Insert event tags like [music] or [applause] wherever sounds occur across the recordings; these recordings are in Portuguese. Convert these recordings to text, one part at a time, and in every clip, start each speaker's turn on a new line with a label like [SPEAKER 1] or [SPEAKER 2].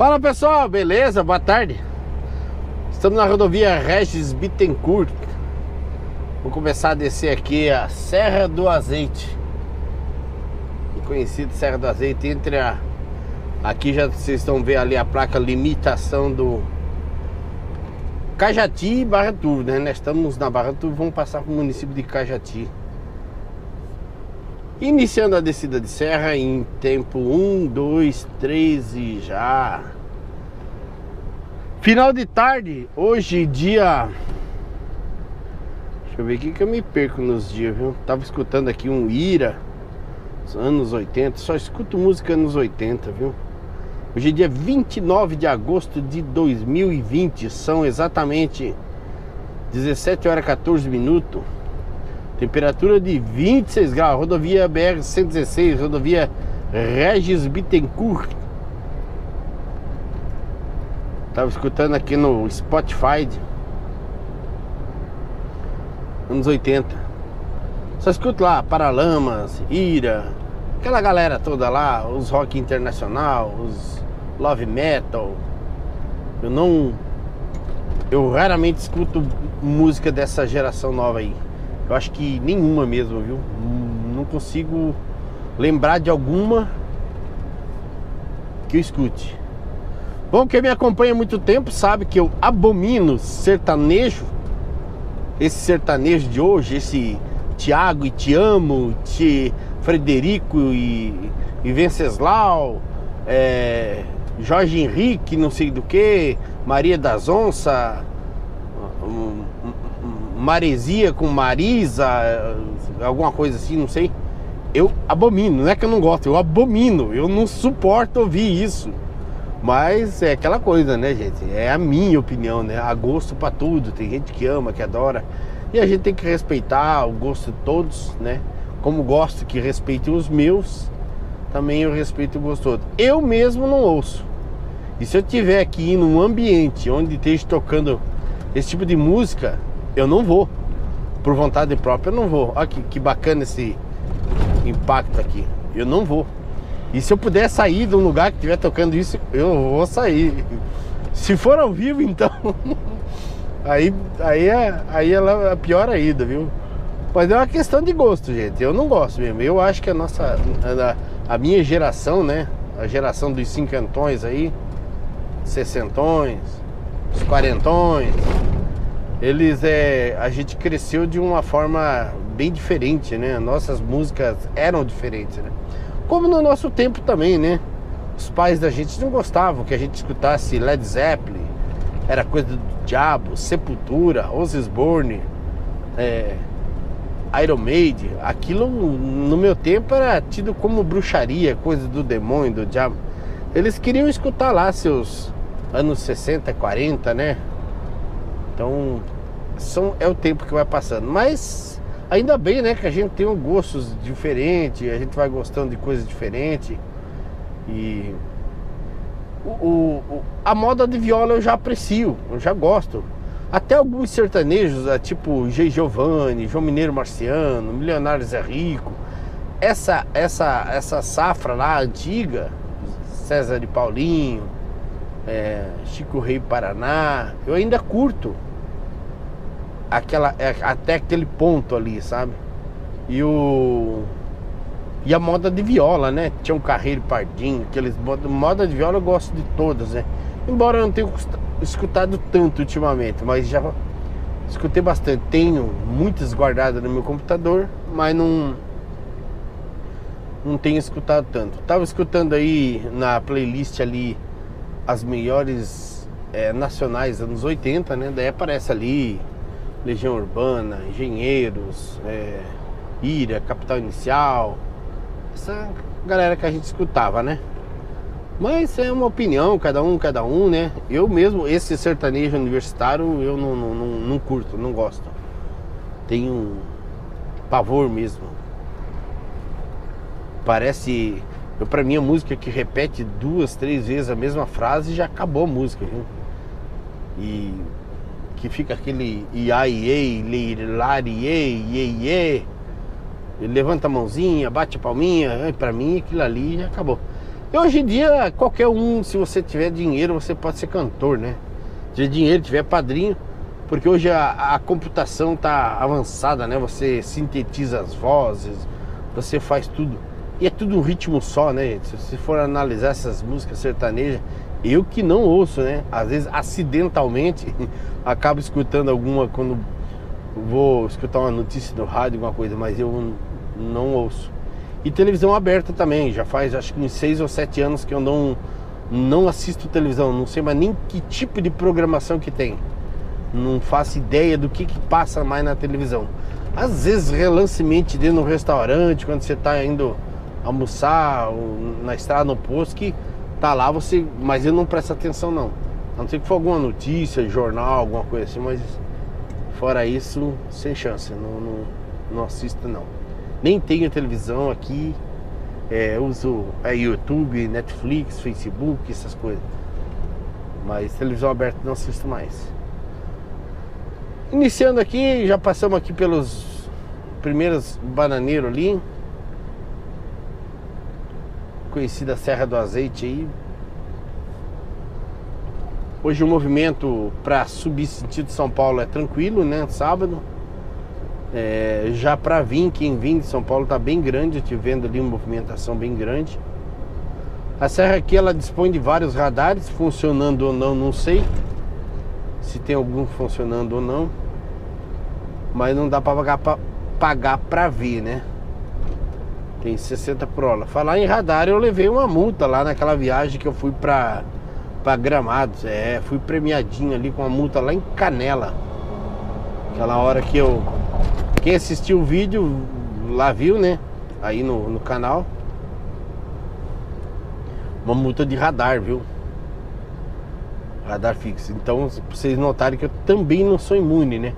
[SPEAKER 1] Fala pessoal, beleza? Boa tarde. Estamos na rodovia Regis Bittencourt. Vou começar a descer aqui a Serra do Azeite. Conhecido Serra do Azeite entre a aqui já vocês estão vendo ali a placa limitação do Cajati e Barra Turvo, né? Nós estamos na Barra Turvo, vamos passar para o município de Cajati. Iniciando a descida de serra em tempo 1, 2, 3 e já. Final de tarde, hoje dia. Deixa eu ver aqui que eu me perco nos dias, viu? Tava escutando aqui um Ira, anos 80, só escuto música anos 80, viu? Hoje é dia 29 de agosto de 2020, são exatamente 17 horas 14 minutos. Temperatura de 26 graus. Rodovia BR-116, rodovia Regis Bittencourt. Tava escutando aqui no Spotify. Anos 80. Só escuto lá Paralamas, Ira, aquela galera toda lá, os rock internacional, os love metal. Eu não. Eu raramente escuto música dessa geração nova aí. Eu acho que nenhuma mesmo, viu? Não consigo lembrar de alguma que eu escute. Bom, quem me acompanha há muito tempo sabe que eu abomino sertanejo. Esse sertanejo de hoje, esse Tiago e Te Amo, Te Frederico e, e Venceslau, é, Jorge Henrique, não sei do que, Maria das Onças, maresia com Marisa, alguma coisa assim, não sei. Eu abomino, não é que eu não gosto, eu abomino, eu não suporto ouvir isso. Mas é aquela coisa, né, gente? É a minha opinião, né? Há gosto para tudo, tem gente que ama, que adora. E a gente tem que respeitar o gosto de todos, né? Como gosto que respeitem os meus, também eu respeito o gosto todo. Eu mesmo não ouço. E se eu tiver aqui num ambiente onde esteja tocando esse tipo de música, eu não vou. Por vontade própria, eu não vou. Olha que, que bacana esse impacto aqui. Eu não vou. E se eu puder sair de um lugar que estiver tocando isso, eu vou sair. Se for ao vivo, então. [laughs] aí, aí, é, aí é pior ainda, viu? Mas é uma questão de gosto, gente. Eu não gosto mesmo. Eu acho que a nossa. A, a minha geração, né? A geração dos cinquentões aí, sessentões, os quarentões, eles é a gente cresceu de uma forma bem diferente, né? Nossas músicas eram diferentes, né? Como no nosso tempo também, né? Os pais da gente não gostavam que a gente escutasse Led Zeppelin, era coisa do diabo, Sepultura, Osbourne, é, Iron Maiden. Aquilo no meu tempo era tido como bruxaria, coisa do demônio, do diabo. Eles queriam escutar lá seus anos 60, 40, né? Então, são, é o tempo que vai passando. Mas ainda bem, né, que a gente tem um gostos diferentes, a gente vai gostando de coisas diferentes. E o, o, a moda de viola eu já aprecio, eu já gosto. Até alguns sertanejos, é, tipo G. Giovanni, João Mineiro Marciano, Milionário Zé Rico, essa, essa, essa safra lá antiga, César de Paulinho, é, Chico Rei Paraná, eu ainda curto aquela é, até aquele ponto ali, sabe? E o e a moda de viola, né? Tinha um carreiro pardinho, aqueles moda de viola eu gosto de todas, né? Embora eu não tenha escutado tanto ultimamente, mas já escutei bastante. Tenho muitas guardadas no meu computador, mas não não tenho escutado tanto. Tava escutando aí na playlist ali as melhores é, nacionais anos 80, né? Daí aparece ali Legião Urbana, Engenheiros, é, Ira, Capital Inicial, essa galera que a gente escutava, né? Mas é uma opinião, cada um, cada um, né? Eu mesmo, esse sertanejo universitário, eu não, não, não, curto, não gosto. Tenho um pavor mesmo. Parece. Eu, pra mim, a música que repete duas, três vezes a mesma frase já acabou a música, viu? E que fica aquele ia, iê, lari, iê. Ele levanta a mãozinha, bate a palminha, para mim aquilo ali já acabou. E hoje em dia, qualquer um, se você tiver dinheiro, você pode ser cantor, né? Se tiver dinheiro, tiver padrinho, porque hoje a, a computação tá avançada, né? Você sintetiza as vozes, você faz tudo. E é tudo um ritmo só, né? Se você for analisar essas músicas sertanejas, eu que não ouço, né? Às vezes, acidentalmente, [laughs] acabo escutando alguma quando vou escutar uma notícia no rádio, alguma coisa, mas eu não ouço. E televisão aberta também, já faz acho que uns seis ou sete anos que eu não, não assisto televisão, não sei mais nem que tipo de programação que tem. Não faço ideia do que, que passa mais na televisão. Às vezes relancemente dentro de um restaurante, quando você está indo almoçar, na estrada, no posto, que tá lá você. Mas eu não presto atenção não. A não ser que for alguma notícia, jornal, alguma coisa assim, mas fora isso, sem chance, não, não, não assisto não. Nem tenho televisão aqui. É, uso é, YouTube, Netflix, Facebook, essas coisas. Mas televisão aberta não assisto mais. Iniciando aqui, já passamos aqui pelos primeiros bananeiros ali. Conhecida Serra do Azeite aí. Hoje o movimento para subir sentido São Paulo é tranquilo, né? Sábado. É, já para vir, quem vem de São Paulo está bem grande, eu te vendo ali uma movimentação bem grande. A serra aqui ela dispõe de vários radares, funcionando ou não, não sei. Se tem algum funcionando ou não. Mas não dá para pagar para ver, né? Tem 60 por hora. Falar em radar, eu levei uma multa lá naquela viagem que eu fui para para Gramados. É, fui premiadinho ali com uma multa lá em Canela. Aquela hora que eu quem assistiu o vídeo lá viu, né? Aí no, no canal. Uma multa de radar, viu? Radar fixo. Então, pra vocês notarem que eu também não sou imune, né?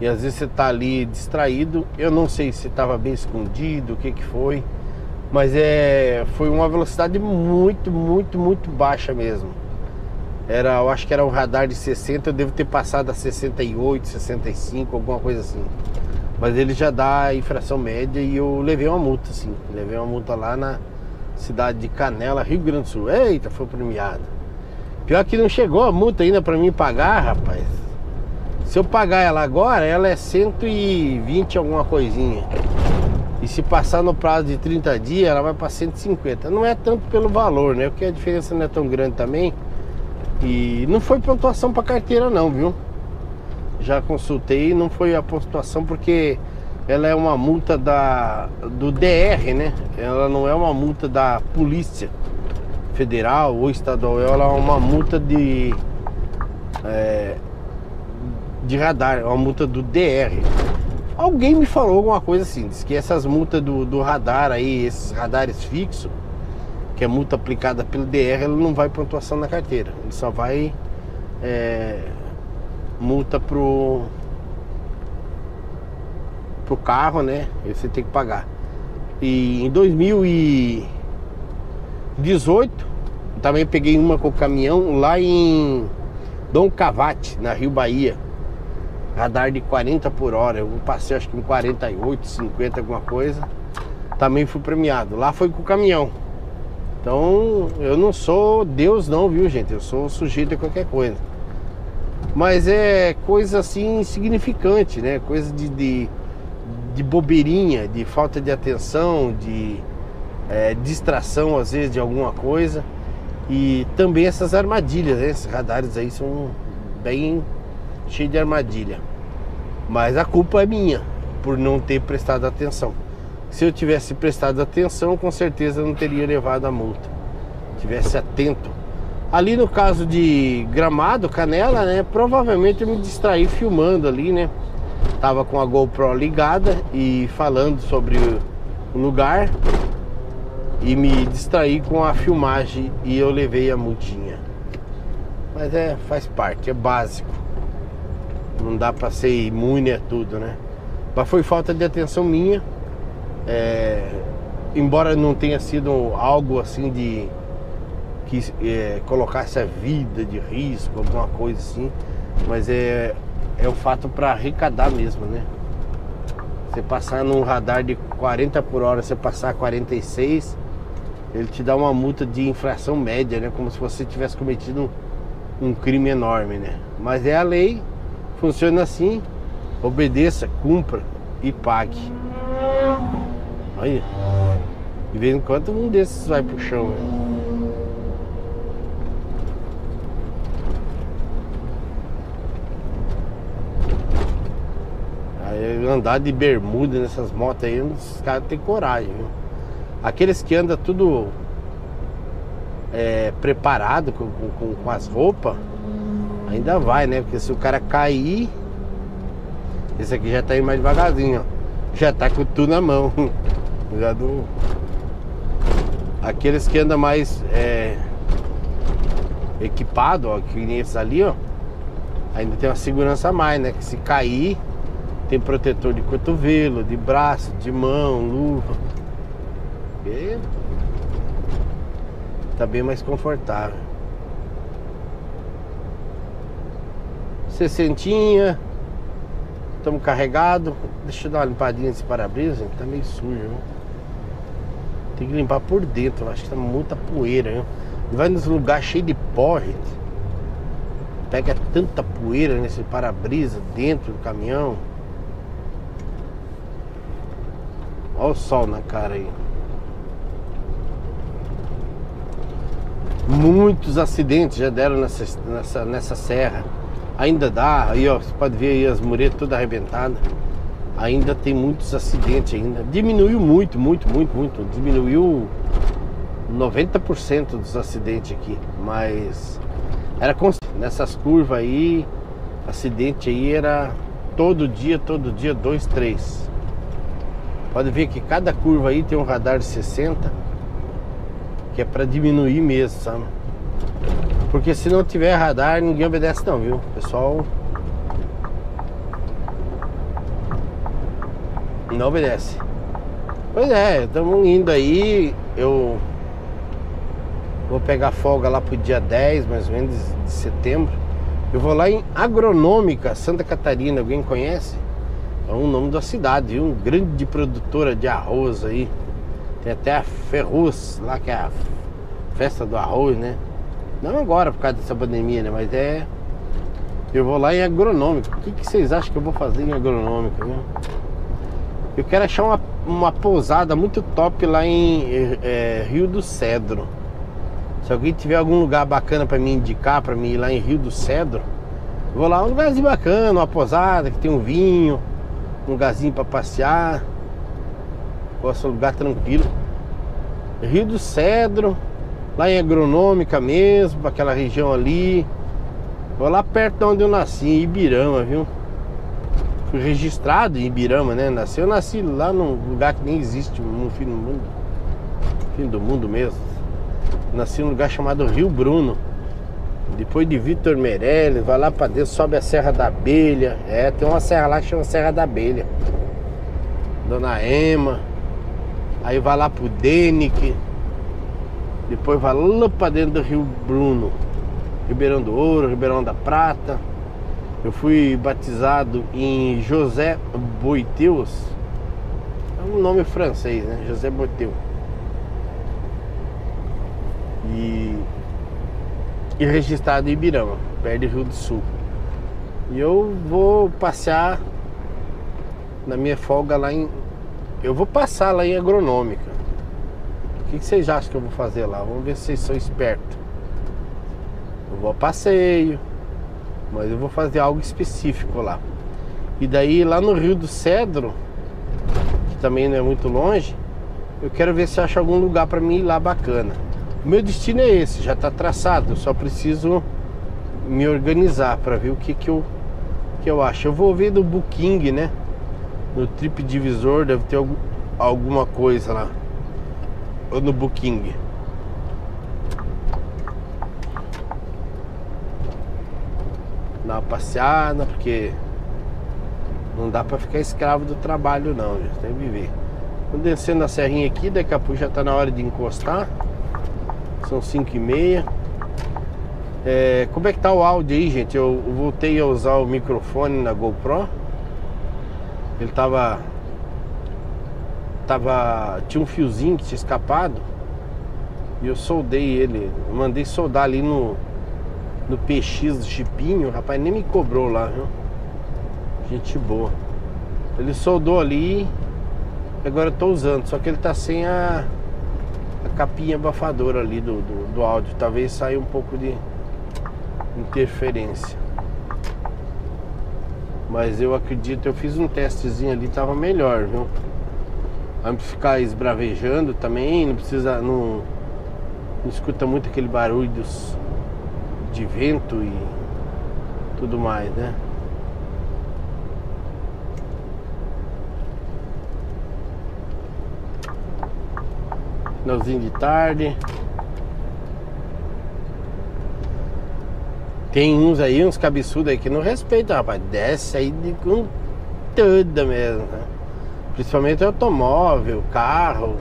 [SPEAKER 1] E às vezes você tá ali distraído. Eu não sei se estava bem escondido, o que que foi. Mas é, foi uma velocidade muito, muito, muito baixa mesmo. Era, eu acho que era um radar de 60, eu devo ter passado a 68, 65, alguma coisa assim. Mas ele já dá infração média e eu levei uma multa, sim. Levei uma multa lá na cidade de Canela, Rio Grande do Sul. Eita, foi premiado. Pior que não chegou a multa ainda para mim pagar, rapaz. Se eu pagar ela agora, ela é 120 alguma coisinha. E se passar no prazo de 30 dias, ela vai para 150. Não é tanto pelo valor, né? Porque a diferença não é tão grande também. E não foi pontuação para carteira não, viu? já consultei, não foi a pontuação porque ela é uma multa da, do DR, né? Ela não é uma multa da polícia federal ou estadual, ela é uma multa de é, de radar, é uma multa do DR. Alguém me falou alguma coisa assim, disse que essas multas do, do radar aí, esses radares fixos, que é multa aplicada pelo DR, ele não vai pontuação na carteira, ele só vai é, multa pro pro carro, né? Você tem que pagar. E em 2018 também peguei uma com o caminhão lá em Dom Cavate, na Rio Bahia. Radar de 40 por hora. Eu passei acho que em 48, 50, alguma coisa. Também fui premiado. Lá foi com o caminhão. Então eu não sou Deus não, viu gente? Eu sou sujeito a qualquer coisa. Mas é coisa assim insignificante, né? Coisa de, de, de bobeirinha, de falta de atenção, de é, distração às vezes de alguma coisa. E também essas armadilhas, né? Esses radares aí são bem cheios de armadilha. Mas a culpa é minha por não ter prestado atenção. Se eu tivesse prestado atenção, com certeza não teria levado a multa. Tivesse atento Ali no caso de Gramado, Canela, né? Provavelmente eu me distraí filmando ali, né? Tava com a GoPro ligada e falando sobre o lugar e me distraí com a filmagem e eu levei a multinha. Mas é, faz parte, é básico. Não dá pra ser imune a tudo, né? Mas foi falta de atenção minha. É, embora não tenha sido algo assim de que é, colocasse a vida de risco, alguma coisa assim, mas é, é o fato para arrecadar mesmo, né? Você passar num radar de 40 por hora, você passar 46, ele te dá uma multa de infração média, né? Como se você tivesse cometido um, um crime enorme, né? Mas é a lei, funciona assim, obedeça, cumpra e pague. Olha, de vez em quando um desses vai pro chão, né? andar de bermuda nessas motos aí, os caras têm coragem, viu? Aqueles que andam tudo é, preparado com, com, com, as roupas, ainda vai, né? Porque se o cara cair, esse aqui já tá indo mais devagarzinho, ó. Já tá com tudo na mão. [laughs] Já do. Aqueles que andam mais é, equipado, ó, que nem esses ali, ó. Ainda tem uma segurança a mais, né? Que se cair, tem protetor de cotovelo, de braço, de mão, luva. E tá bem mais confortável. Sessentinha. Estamos carregados. Deixa eu dar uma limpadinha nesse para-brisa, tá meio sujo. Tem que limpar por dentro, acho que tá muita poeira. Viu? Vai nos lugares cheios de pó, gente. Pega tanta poeira nesse para-brisa dentro do caminhão. Olha o sol na cara aí. Muitos acidentes já deram nessa, nessa, nessa serra. Ainda dá, aí ó, você pode ver aí as muretas todas arrebentadas. Ainda tem muitos acidentes ainda. Diminuiu muito, muito, muito, muito. Diminuiu 90% dos acidentes aqui. Mas era nessas curvas aí, acidente aí era todo dia, todo dia, dois, três. Pode ver que cada curva aí tem um radar de 60 que é para diminuir mesmo, sabe? Porque se não tiver radar, ninguém obedece não, viu? Pessoal não obedece. Pois é, estamos indo aí, eu vou pegar folga lá pro dia 10, mais ou menos de setembro. Eu vou lá em Agronômica, Santa Catarina, alguém conhece? É o nome da cidade, viu? Um grande produtora de arroz aí. Tem até a Ferruz lá, que é a festa do arroz, né? Não agora por causa dessa pandemia, né? Mas é. Eu vou lá em agronômico. O que, que vocês acham que eu vou fazer em agronômico, viu? Eu quero achar uma, uma pousada muito top lá em é, Rio do Cedro. Se alguém tiver algum lugar bacana para me indicar, para mim ir lá em Rio do Cedro, vou lá um lugarzinho bacana, uma pousada que tem um vinho, um lugarzinho para passear. Gosto de um lugar tranquilo. Rio do Cedro, lá em Agronômica mesmo, aquela região ali. Vou lá perto de onde eu nasci, em Ibirama, viu? Fui registrado em Ibirama, né? Nasci, eu nasci lá num lugar que nem existe no fim do mundo. Fim do mundo mesmo. Nasci num lugar chamado Rio Bruno. Depois de Vitor Meirelles, vai lá pra dentro, sobe a Serra da Abelha. É, tem uma serra lá que chama Serra da Abelha. Dona Ema. Aí vai lá pro Denic. Depois vai lá pra dentro do Rio Bruno. Ribeirão do Ouro, Ribeirão da Prata. Eu fui batizado em José Boiteus. É um nome francês, né? José Boiteus. E e registrado em Ibirama, perto de Rio do Sul. E eu vou passear na minha folga lá em. Eu vou passar lá em agronômica. O que, vocês acham que eu vou fazer lá? Vamos ver se vocês são espertos. Eu vou a passeio, mas eu vou fazer algo específico lá. E daí lá no Rio do Cedro, que também não é muito longe, eu quero ver se acho algum lugar para mim ir lá bacana. O meu destino é esse, já está traçado, eu só preciso me organizar para ver o que, que, eu, que eu acho. Eu vou ver do Booking, né? No Trip Divisor deve ter algum, alguma coisa lá. Ou no Booking. Dar uma passeada, porque não dá para ficar escravo do trabalho não, gente. Tem que viver. Tô descendo a serrinha aqui, daqui a pouco já tá na hora de encostar. São 5 e meia. É, como é que tá o áudio aí, gente? Eu voltei a usar o microfone na GoPro. Ele tava. Tava. Tinha um fiozinho que tinha escapado. E eu soldei ele. Mandei soldar ali no, no PX do Chipinho. O rapaz nem me cobrou lá, viu? Gente boa. Ele soldou ali. Agora eu tô usando. Só que ele tá sem a, a capinha abafadora ali do, do, do áudio. Talvez saia um pouco de interferência. Mas eu acredito, eu fiz um testezinho ali, tava melhor, viu? Ficar esbravejando também, não precisa, não, não escuta muito aquele barulho dos, de vento e tudo mais, né? Finalzinho de tarde. Tem uns aí, uns cabeçudos aí que não respeitam, rapaz. Desce aí de, com tudo mesmo, né? Principalmente automóvel, carro.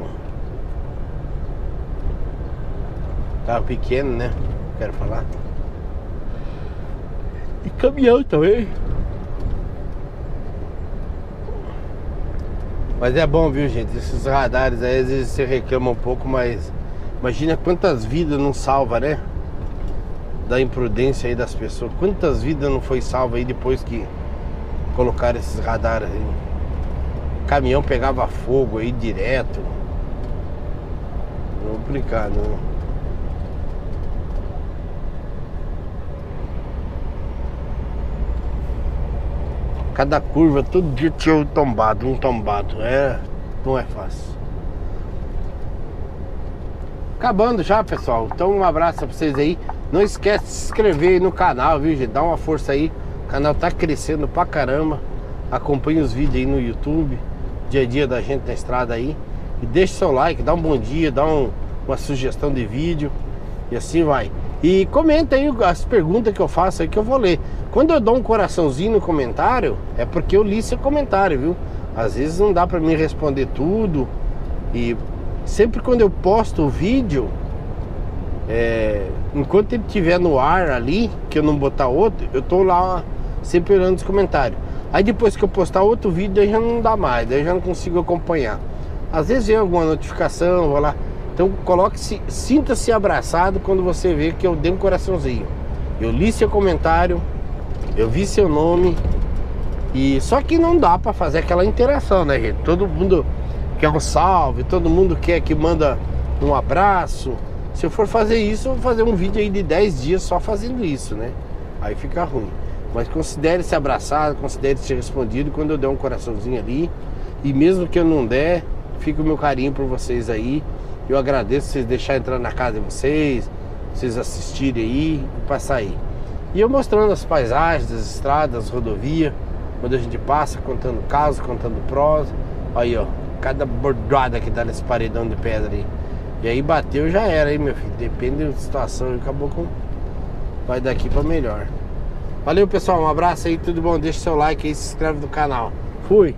[SPEAKER 1] Carro pequeno, né? Quero falar. E caminhão também. Mas é bom, viu, gente? Esses radares aí, às vezes você reclama um pouco, mas imagina quantas vidas não salva, né? Da imprudência aí das pessoas. Quantas vidas não foi salva aí depois que colocaram esses radares aí? Caminhão pegava fogo aí direto. Complicado, né? Cada curva, todo dia tinha um tombado, um tombado. É, não é fácil. Acabando já, pessoal. Então um abraço pra vocês aí. Não esquece de se inscrever aí no canal, viu, gente? Dá uma força aí. O canal tá crescendo pra caramba. Acompanhe os vídeos aí no YouTube dia a dia da gente na estrada aí. E deixe seu like, dá um bom dia, dá um, uma sugestão de vídeo e assim vai. E comenta aí as perguntas que eu faço aí que eu vou ler. Quando eu dou um coraçãozinho no comentário, é porque eu li seu comentário, viu? Às vezes não dá para mim responder tudo. E sempre quando eu posto o vídeo, é, enquanto ele estiver no ar ali, que eu não botar outro, eu tô lá sempre olhando os comentários. Aí depois que eu postar outro vídeo, aí já não dá mais, aí já não consigo acompanhar. Às vezes vem alguma notificação, vou lá. Então coloque-se, sinta-se abraçado quando você vê que eu dei um coraçãozinho. Eu li seu comentário, eu vi seu nome. E só que não dá para fazer aquela interação, né, gente? Todo mundo quer um salve, todo mundo quer que manda um abraço. Se eu for fazer isso, eu vou fazer um vídeo aí de 10 dias só fazendo isso, né? Aí fica ruim. Mas considere-se abraçado, considere-se respondido quando eu der um coraçãozinho ali. E mesmo que eu não der, fica o meu carinho por vocês aí. Eu agradeço vocês deixarem entrar na casa de vocês, vocês assistirem aí e passar aí. E eu mostrando as paisagens, as estradas, as rodovias, quando a gente passa, contando casos, contando prosa. Aí, ó, cada bordada que dá nesse paredão de pedra aí. E aí bateu já era aí, meu filho. Depende da situação, acabou com. Vai daqui para melhor. Valeu, pessoal. Um abraço aí, tudo bom? Deixa seu like aí, se inscreve no canal. Fui!